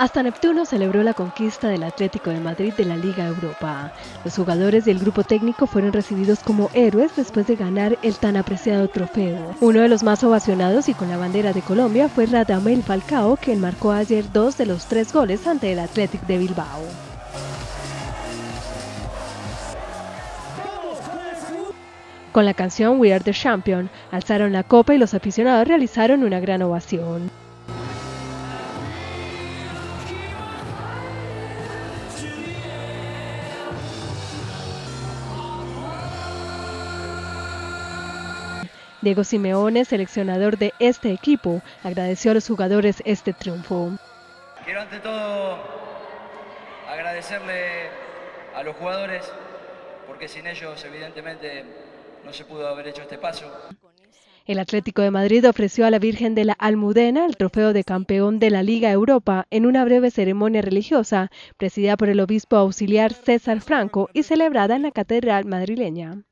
Hasta Neptuno celebró la conquista del Atlético de Madrid de la Liga Europa. Los jugadores del grupo técnico fueron recibidos como héroes después de ganar el tan apreciado trofeo. Uno de los más ovacionados y con la bandera de Colombia fue Radamel Falcao, quien marcó ayer dos de los tres goles ante el Athletic de Bilbao. Con la canción We Are the Champion, alzaron la copa y los aficionados realizaron una gran ovación. Diego Simeone, seleccionador de este equipo, agradeció a los jugadores este triunfo. Quiero ante todo agradecerle a los jugadores porque sin ellos evidentemente no se pudo haber hecho este paso. El Atlético de Madrid ofreció a la Virgen de la Almudena el trofeo de campeón de la Liga Europa en una breve ceremonia religiosa presidida por el obispo auxiliar César Franco y celebrada en la Catedral madrileña.